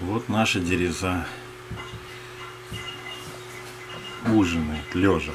Вот наша дереза ужины лежа.